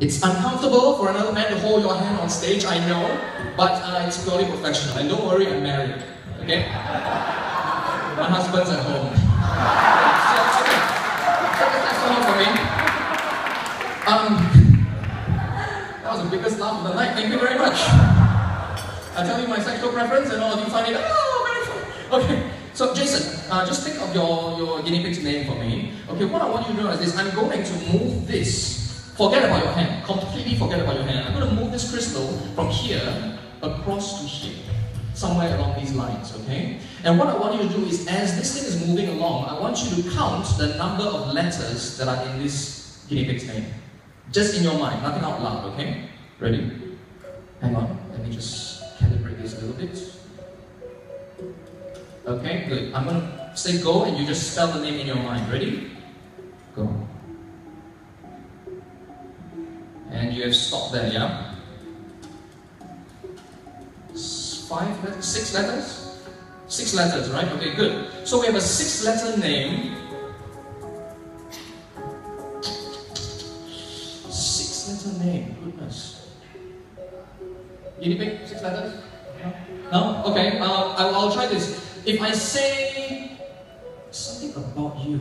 It's uncomfortable for another man to hold your hand on stage, I know, but uh, it's purely professional. And don't worry, I'm married. Okay? My husband's at home. So, okay. So for me. Um, that was the biggest laugh of the night. Thank you very much. I tell you my sexual preference, and all of you find it. Oh, very fun. Okay. So Jason, uh, just think of your, your guinea pig's name for me. Okay, what I want you to do is this. I'm going to move this. Forget about your hand. Completely forget about your hand. I'm going to move this crystal from here across to here. Somewhere along these lines, okay? And what I want you to do is, as this thing is moving along, I want you to count the number of letters that are in this guinea pig's name. Just in your mind, nothing out loud, okay? Ready? Hang on, let me just calibrate this a little bit. Okay, good. I'm going to say go and you just spell the name in your mind. Ready? Go. And you have stopped there, yeah? Five letters? Six letters? Six letters, right? Okay, good. So we have a six letter name. Six letter name, goodness. Guinea pig, six letters? No? Okay, uh, I'll, I'll try this. If I say something about you,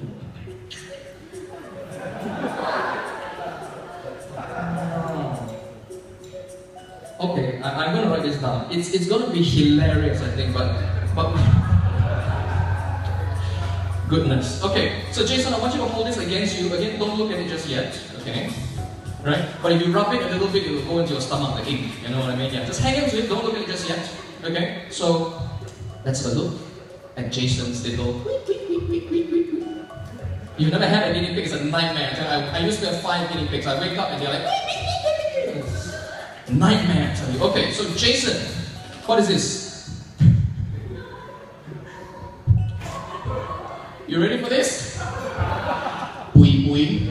Okay, I, am gonna write this down. It's it's gonna be hilarious, I think, but but goodness. Okay, so Jason, I want you to hold this against you. Again, don't look at it just yet. Okay, right? But if you rub it a little bit, it will go into your stomach, the ink. You know what I mean? Yeah. Just hang into it. Don't look at it just yet. Okay. So let's have a look at Jason's little. You've never had a guinea pig, it's a nightmare. I, I used to have five guinea pigs. I wake up and they're like, nightmare, I tell you. Okay, so Jason, what is this? You ready for this? Oui, oui.